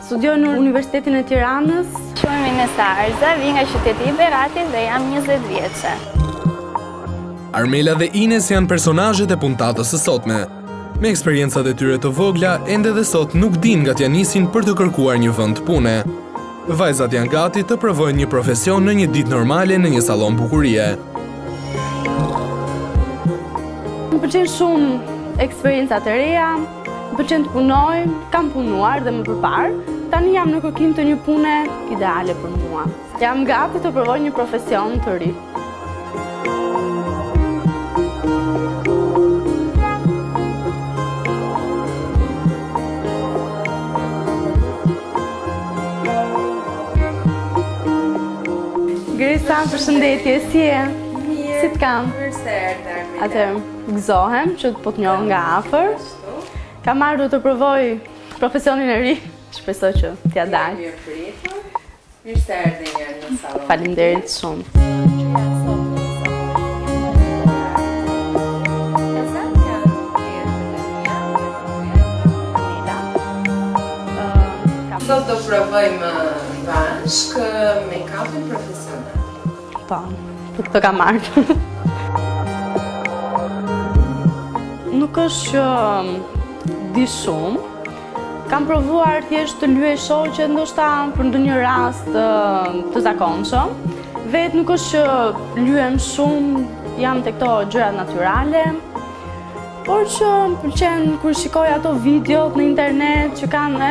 Studioj në Universitetin e Tiranës. Quhem Inesa Arza, vij nga qyteti i Beratit dhe jam 20 vjeçe. Armela dhe Ines janë personazhet e puntatës së sotme. Me eksperiencat e tyre të vogla, ende dhe sot nuk dinë nga t'ia nisin për të kërkuar një vend pune. Vajzat janë gati të provojnë një profesion në një ditë normale në një salon bukurie. Më pëlqejnë shumë eksperiencat e reja, Më pëlqen të punoj, kam punuar dhe më përpara, tani jam në kërkim të një pune ideale për mua. Jam gati të provoj një profesion të ri. Grisa, përshëndetje, si je? Si të kam? Mirë se erdhe Armela. Gëzohem që po të njoh nga afër. Kam ardhur të provoj profesionin e ri. Shpresoj që t'ia dal. E mirëpritur. Mirë se erdhe në sallon. Faleminderit shumë. Sot do provojmë bashkë make-upin profesional. Po, për këtë kam ardhur. Nuk është që um, di shumë, kam provuar thjesht të lyej shoqe ndoshta për ndonjë rast të, um, të zakonshëm. Vetë nuk është që lyhem shumë, jam te këto gjërat natyrale. Por që më pëlqen kur shikoj ato videot në internet që kanë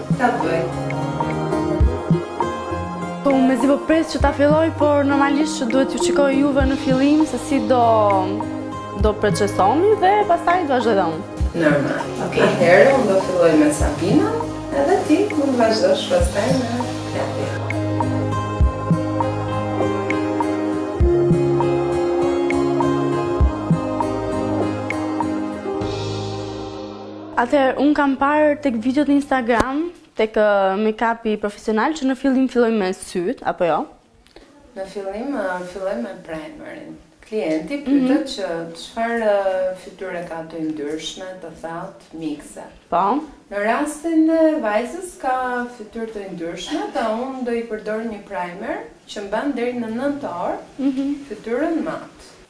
Ta bëj. Po unë mezi po pres që ta filloj, por normalisht që duhet t'ju shikoj juve në fillim se si do procedojmë dhe pastaj do vazhdoj dhe unë. Normal. Atëherë, unë do filloj me Sabinën, edhe ti mund të vazhdosh pastaj me Klavi. Atëherë unë kam parë tek videot në Instagram, tek make-up-i profesional që në fillim fillojmë me sytë, apo jo? Në fillim fillojmë me primer-in. Klienti pyetet që çfarë fytyre ka të yndyrshme, të thatë, mikse. Po. Në rastin e vajzës ka fytyrë të yndyrshme dhe unë do i përdor një primer që mban deri në nëntë orë fytyrën mat.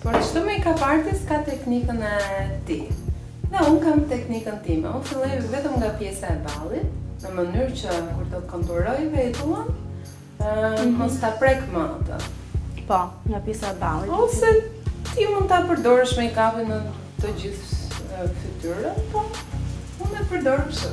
Por çdo makeup artist ka teknikën e tij. Dhe unë kam teknikën time. Unë filloj vetëm nga pjesa e ballit, në mënyrë që kur të konturoj vetullën, mhm. mos ta prek më atë. Po, nga pjesa e ballit. Ose ti mund ta përdorësh make-upin në të gjithë fytyrën, po unë e përdor kështu.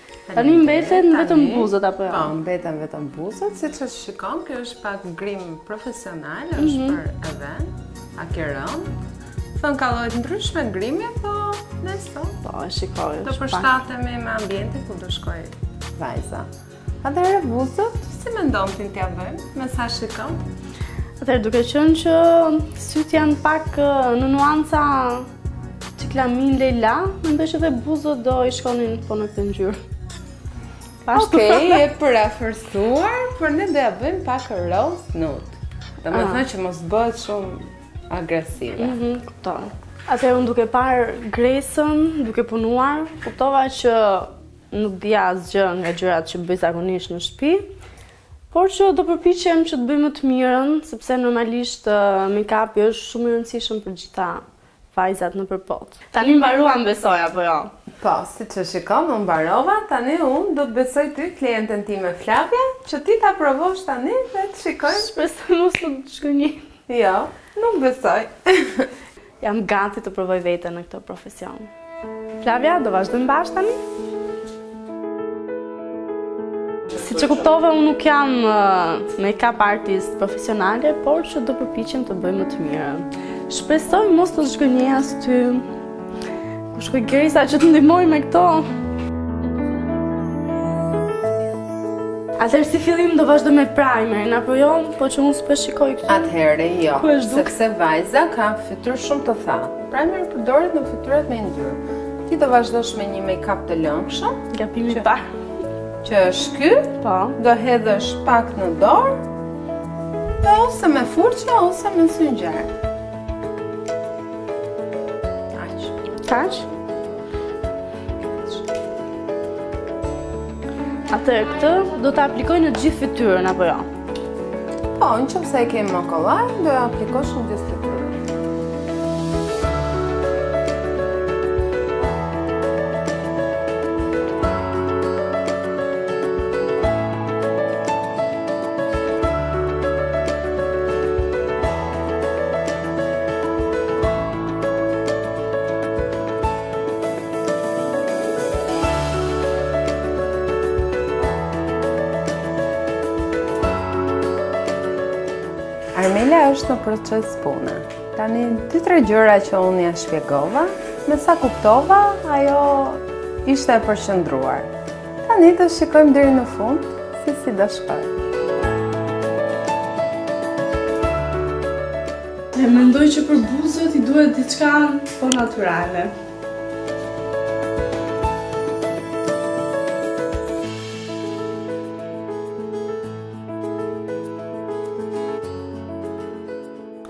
Tani mbeten vetëm buzët apo jo? Po, mbeten vetëm buzët, siç e shikon, kjo është pak grim profesional, mhm. është për event, a ke rënd. Domethënë ka lloje të ndryshme grimi, po ne s'po. Po, e shikoj. Do përshtatemi me ambientin ku do shkojë vajza. Atëherë buzët, si mendon ti t'ia bëjmë? Me sa shikon? Atëherë duke qenë që sytë janë pak në nuanca Ciklamin lejla, mendoj që dhe buzët do i shkonin po në këtë ngjyrë. Ashtu. Okej, e përafërsuar, por ne do ia bëjmë pak rose nude. Domethënë ah. që mos bëhet shumë agresive. Mhm, mm kuptoj. Atëherë unë duke parë Gresën, duke punuar, kuptova që nuk dija asgjë nga gjërat që bëj zakonisht në shtëpi. Por që do përpiqem që të bëj më të mirën, sepse normalisht make-up-i është shumë i rëndësishëm për gjitha vajzat nëpër botë. Tani mbaruam besoj apo jo? Po, siç e shikon, unë mbarova, tani unë do të besoj ty, klienten time Flavia, që ti ta provosh tani dhe të shikojmë. Shpresoj mos të zhgënjej. Jo, nuk besoj. Jam gati të provoj veten në këtë profesion. Flavia, do vazhdojmë bashkë tani? Siç e kuptove, unë nuk jam uh, make-up artist profesionale, por që do përpiqem të bëj më të mirën. Shpresoj mos të zhgënjej as ty Ku shkoj Gerisa që të ndihmoj me këto? Atëherë si fillim do vazhdoj me primerin, apo jo, po që unë s'po e shikoj këtu. Atëherë, jo, po sepse vajza ka fytyrë shumë të tha. Primer përdoret në fytyrat me yndyrë. Ti do vazhdosh me një make-up të lëngshëm. Gabimi i parë. Që është ky, po. do hedhësh pak në dorë, dhe ose me furçë, ose me sfungjer. Kaq? Atëherë këtë do ta aplikoj në gjithë fytyrën, apo jo? Po, në qoftë se e ke më kollaj, do e aplikosh në gjithë fytyrën. Armela është në proces pune. Tani, dy tre gjëra që unë ia shpjegova, me sa kuptova, ajo ishte e përqendruar. Tani të shikojmë deri në fund se si do shkojë. E mendoj që për buzët i duhet diçka po natyrale.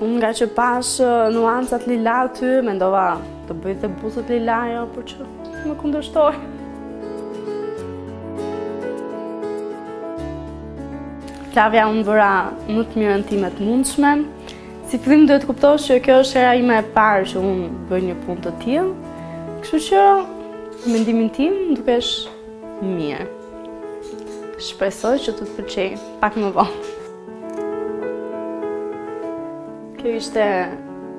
Unë ngaqë pashë nuancat lila aty, mendova të bëj dhe buzët lila jo, por që më kundërshtoi. Flavia unë bëra më të mirën time të mundshme. Si fillim duhet të kuptosh që kjo është hera ime e parë që unë bëj një punë të tillë. Kështu që mendimin tim dukesh mirë. Shpresoj që të të pëlqej pak më vonë. Kjo ishte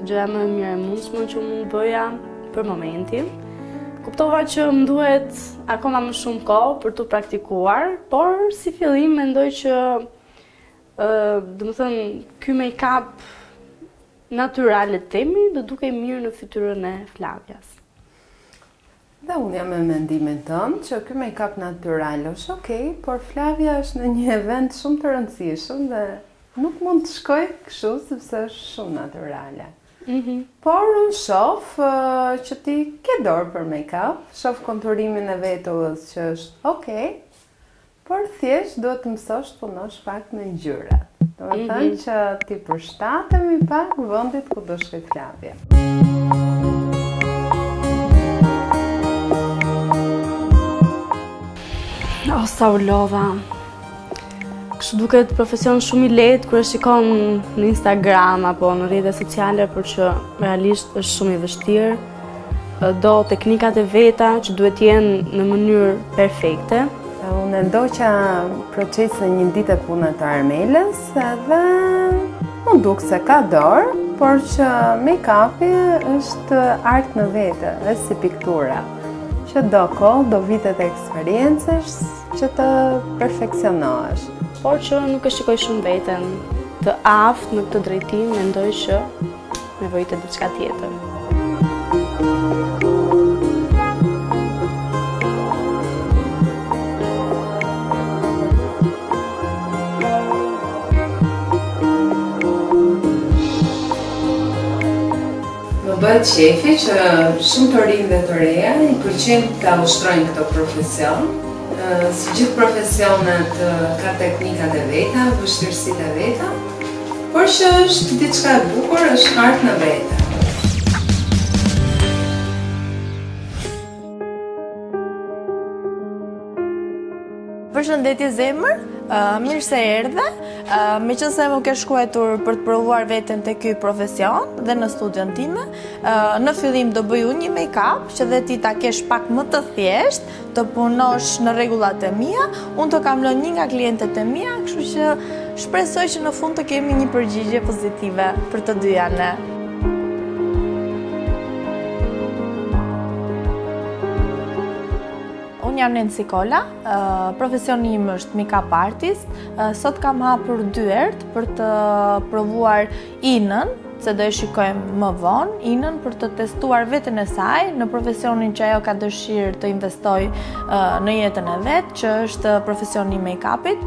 gjëja më e mirë e mundshme që mund të bëja për momentin. Kuptova që më duhet akoma më shumë kohë për t'u praktikuar, por si fillim mendoj që domethënë, ky make-up natyral le të themi do dukej mirë në fytyrën e Flavias. Dhe unë jam me mendimin tënd që ky make-up natyral është ok, por Flavia është në një event shumë të rëndësishëm dhe nuk mund të shkojë kështu sepse është shumë natyrale. Mhm. Por unë shof që ti ke dorë për make-up, shof konturimin e vetullës që është ok. Por thjesht duhet të mësosh të punosh pak me ngjyrat. Domethënë që t'i përshtatemi pak vendit ku do shkojë Flavia. Oh, sa u lodha. Kështu duket profesion shumë i lehtë kur e shikon në Instagram apo në rrjete sociale, por që realisht është shumë i vështirë. Do teknikat e veta që duhet të jenë në mënyrë perfekte. Unë e ndoqa procesin një ditë pune të Armelës dhe m'u duk se ka dorë, por që make-upi është art në vete, është si piktura, që do kohë, do vitet e eksperiencës që të perfeksionohesh. Por që nuk e shikoj shumë veten, të aftë në këtë drejtim, mendoj që Nevojitet diçka tjetër. Më bëhet qejfi që shumë të rinj dhe të reja kërkojnë ta ushtrojnë këtë profesion. Si gjithë profesionet ka teknikat e veta, vështirësitë e veta, Por që është diçka e bukur, është art në vete. Përshëndetje zemër, mirë se erdhe, meqenëse më ke shkruajtur për të provuar veten te ky profesion dhe në studion time, në fillim do bëj unë një make-up që dhe ti ta kesh pak më të thjeshtë, të punosh me rregullat e mia, unë të kam lënë një nga klientet e mia, kështu që shpresoj që në fund të kemi një përgjigje pozitive për të dyja ne. Unë jam Nensi Kola, profesioni im është makeup artist. Sot kam hapur dyert për të provuar Inën, se do e shikojmë më vonë, Inën për të testuar veten e saj në profesionin që ajo ka dëshirë të investojë në jetën e vet, që është profesioni i make-upit.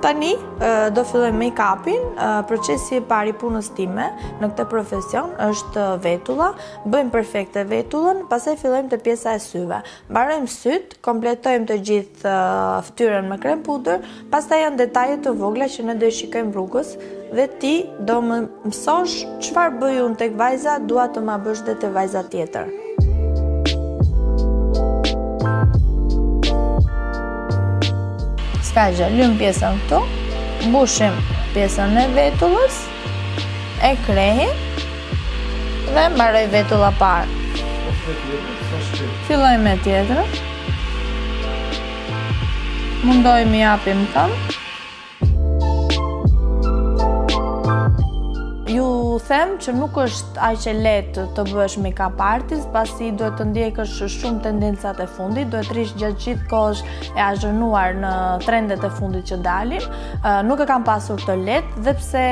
Tani do filloj make-upin, procesi i parë i punës time në këtë profesion është vetulla, Bëjmë perfekte vetullën, pastaj fillojmë te pjesa e syve. Mbarojmë sytë, kompletojmë të gjithë uh, fytyrën me krem pudër, pastaj janë detaje të vogla që ne do i shikojmë rrugës dhe ti do më mësosh çfarë bëj unë tek vajza, dua ta bësh dhe te vajza tjetër. S'ka gjë, lëmë pjesën këtu, mbushim pjesën e vetullës, E krehim dhe mbaroi vetulla e parë. Filloj me tjetrën. Mundoj mi japim kam. Ju them që nuk është aq e lehtë të bëhesh make-up artist, pasi duhet të ndjekësh shumë tendencat e fundit, duhet të rrish gjatë gjithë kohës e azhurnuar me trendet e fundit që dalin. Nuk e kam pasur të lehtë dhe pse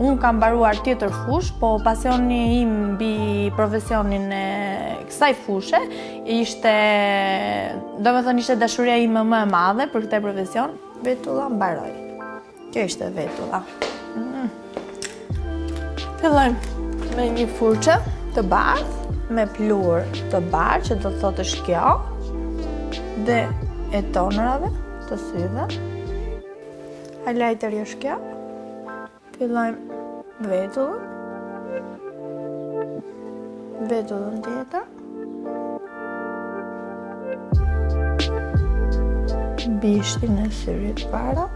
unë kam mbaruar tjetër fushë, po pasioni im mbi profesionin e kësaj fushe, ishte, domethënë ishte dashuria ime më e madhe për këtë profesion, vetulla mbaroi. Kjo ishte vetulla. Mm. Fillojmë me një furçë të bardhë, me pluhur të bardhë, që do të thotë është kjo, dhe e tonrave të syrit. Highlighter është kjo. Fillojmë vetullën. Vetullën tjetër. Bishtin e syrit para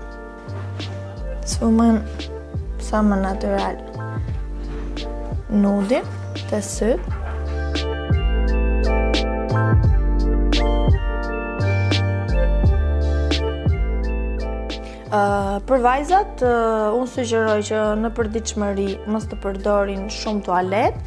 Sfumojmë sa më natyral nudin te sytë Uh, për vajzat, uh, unë sugjeroj që në përditshmëri mos të përdorin shumë tualet,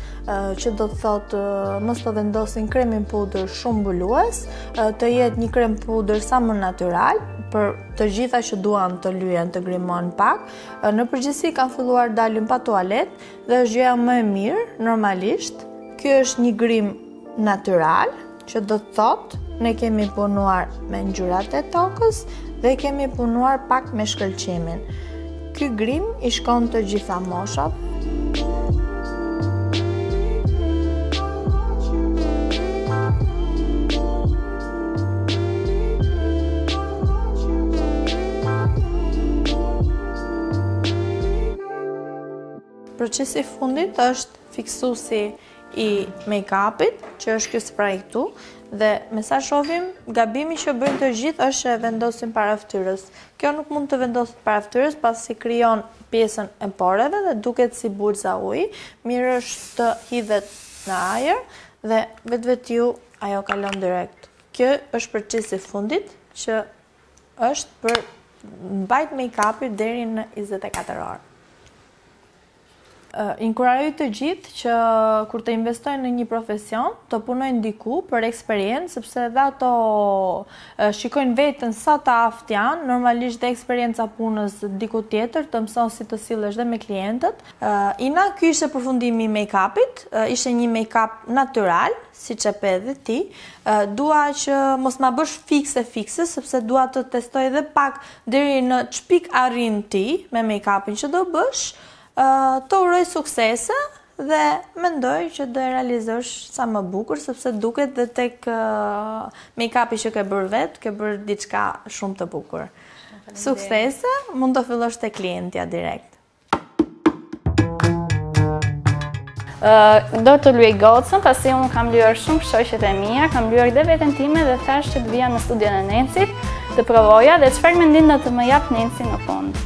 që do të thotë mos të vendosin kremin pudër shumë mbulues, të jetë një krem pudër sa më natyral për të gjitha që duan të lyhen, të grimohen pak. Në përgjithësi kanë filluar dalin pa tualet dhe është gjëja më e mirë normalisht. Ky është një grim natyral, Që do të thotë, ne kemi punuar me ngjyrat e tokës dhe kemi punuar pak me shkëlqimin. Ky grim i shkon të gjitha moshat. Procesi fundit është fiksuesi i make-up-it, që është kjo spray këtu, dhe me sa shohim, gabimi që bëjnë të gjithë është që e vendosin para fytyrës. Kjo nuk mund të vendoset para fytyrës, pasi krijon pjesën e poreve dhe duket si bulza uji, mirë është të hidhet në ajër dhe vetvetiu ajo kalon direkt. Kjo është procesi fundit që është për mbajt make-up-in deri në 24 orë. Inkurajoj të gjithë që kur të investojnë në një profesion, të punojnë diku për eksperiencë, sepse dhe ato shikojnë veten sa të aftë janë, normalisht dhe eksperienca punës diku tjetër, të mëson si të sillesh dhe me klientët. Ina, ky ishte përfundimi i make-up-it, ishte një make-up natyral, siç e pe edhe ti. Dua që mos ma bësh fikse fikse, sepse dua të testoj edhe pak Deri në ç'pikë arrin ti me make-upin që do bësh? Të uroj suksese dhe mendoj që do e realizosh sa më bukur sepse duket dhe tek make-upi që ke bërë vetë, ke bërë diçka shumë të bukur. Suksese, mund të fillosh te klientja direkt. do të lyej gocën, pasi unë kam lyer shumë shoqet e mia, kam lyer dhe veten time dhe thash që të vija në studion e Nensit, të provoja dhe çfarë mendimi do të më japë Nensi në fund.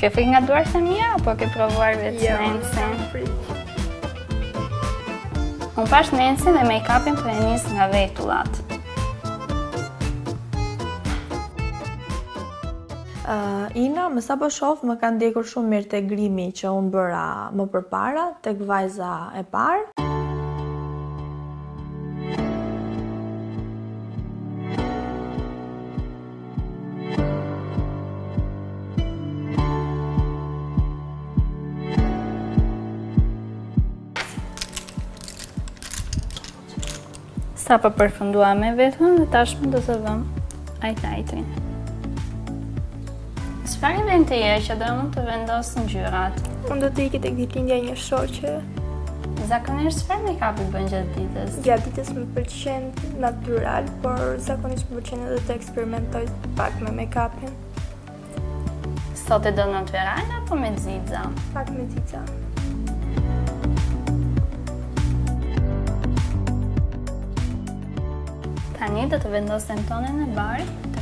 Ke frikë nga duart e mia, apo ke provuar vetë jo, Nensi? Jo, s'kam frikë. Unë pashë Nensin dhe make-upin prej njërës nga vetullat. Uh, Ina, me sa po shof, më ka ndjekur shumë mirë te grimi që unë bëra më përpara, tek vajza e parë. Sapo përfunduam me vetullën dhe tashmë do të hedhim highlightin. Çfarë eventi ke që do mund të vendos ngjyrat? Unë do të iki tek ditëlindja e një shoqe. Zakonisht çfarë make-upi bën gjatë ditës? Gjatë ditës më pëlqe pëlqen natyral, por zakonisht më pëlqen edhe të eksperimentoj pak me make-upin. Sot e do natyral apo me xixa? Pak me xixa. Tani do të vendosim tonin e bardhë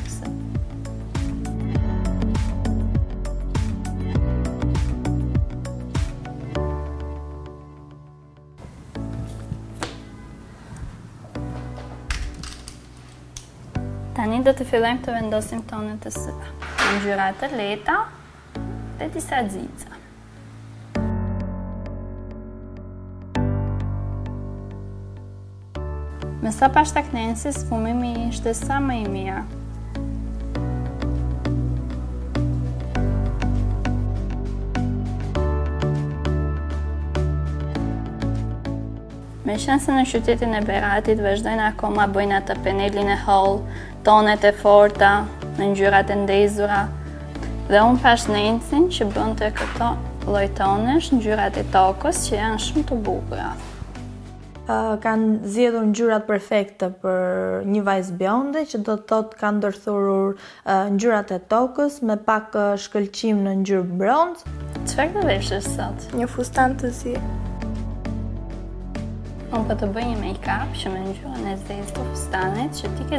Tani do të fillojmë të vendosim tonet e syve. Ngjyra të leta dhe disa xixa. Me sa pashë tek Nensi, sfumimi ishte sa më i mirë. Meqenëse në qytetin e Beratit vazhdojnë akoma bëjnë atë penelin e hollë, tonet e forta, ngjyrat e ndezura. Dhe unë pashë Nensin që bënte këto lloj tonesh, ngjyrat e tokës që janë shumë të bukura. kanë zgjedhur ngjyrat perfekte për një vajzë bjonde, që do të thotë kanë ndërthurur ngjyrat e tokës me pak shkëlqim në ngjyrë bronz. Çfarë do veshësh sot? Një fustan të zi. Unë po të bëj një make-up që me ngjyrën e zezë të fustanit që ti ke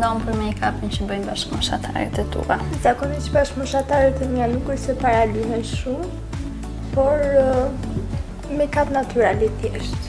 mendon për make-upin që bëjnë bashkëmoshataret e tua. Zakonisht bashkëmoshataret e mia nuk është se para lyhen shumë, por uh, make-up naturalisht.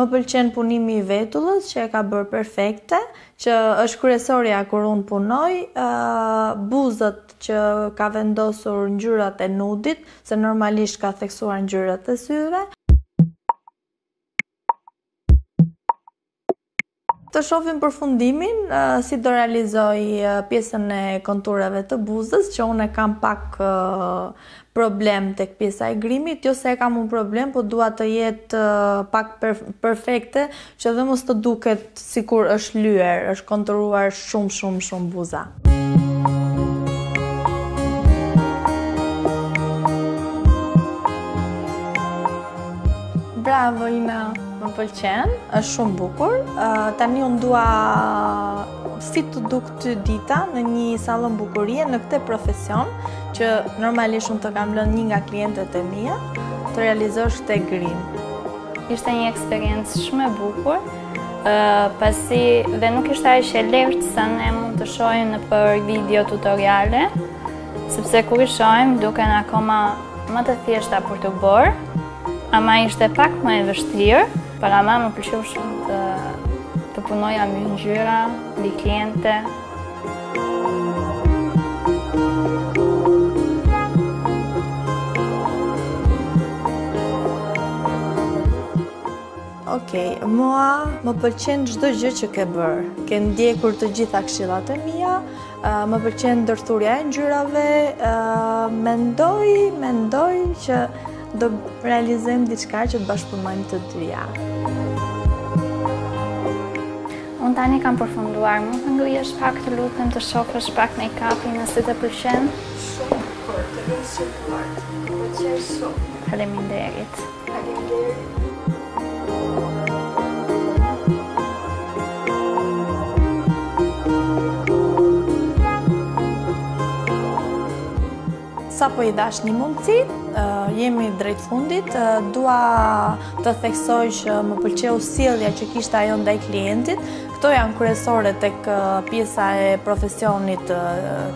Më pëlqen punimi i vetullës që e ka bërë perfekte, që është kryesorja kur unë punoj, buzët që ka vendosur ngjyrat e nudit, se normalisht ka theksuar ngjyrat e syve. Të shofim përfundimin, si do realizojë pjesën e konturave të buzës, që unë e kam pak problem tek pjesa e grimit, jo se e kam unë problem, po dua të jetë pak perfekte, që dhe mos të duket sikur është lyer, është konturuar shumë, shumë, shumë buza. Bravo, Ina, më pëlqen, është shumë bukur. Tani unë dua si t'u duk ty dita në një salon bukurie në këtë profesion, që normalisht unë të kam lënë një nga klientet e mia, të realizosh këtë grim. Ishte një eksperiencë shumë e bukur, pasi dhe nuk ishte aq e lehtë sa ne mund të shohim nëpër video tutoriale, sepse kur i shohim duken akoma më të thjeshta për t'u bërë, ama ishte pak më e vështirë, por ama më pëlqeu shumë të të punoja mbi ngjyra, mbi kliente. Ok, mua më pëlqen çdo gjë që ke bërë. Ke ndjekur të gjitha këshillat e mia, më pëlqen ndërthurja e ngjyrave, mendoj, mendoj që do realizojmë diçka që të bashkëpunojmë të dyja. Unë tani kam përfunduar, mund të ngrihesh pak të lutem të shofësh pak make-upin nëse të pëlqen. Shumë, por të lutem shumë. Më pëlqen shumë. Faleminderit. Sapo i dhashë një mundësi, jemi drejt fundit, dua të theksoj që më pëlqeu sjellja që kishte ajo ndaj klientit. Këto janë kryesore tek pjesa e profesionit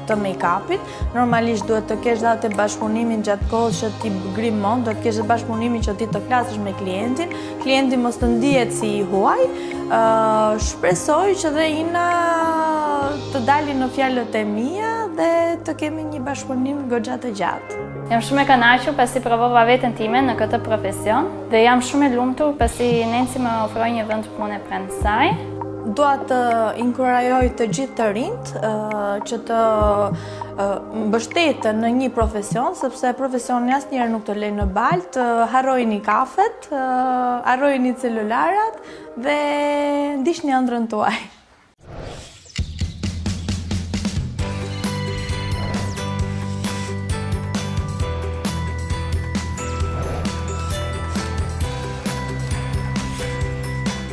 të make-upit. Normalisht duhet të kesh dhe atë bashkëpunimin gjatë kohës që ti grimon, duhet të kesh dhe bashkëpunimin që ti të flasësh me klientin, klienti mos të ndihet si i huaj, shpresoj që dhe Ina të dali në fjalët e mia dhe të kemi një bashkëpunim goxha të gjatë. Jam shumë e kënaqur pasi provova veten time në këtë profesion dhe jam shumë e lumtur pasi Nensi më ofroi një vend pune pranë saj. Dua të inkurajoj të gjithë të rinjtë që të mbështeten në një profesion, sepse profesioni asnjëherë nuk të lë në baltë, harrojini kafet, harrojini celularat dhe ndiqni ëndrrën tuaj.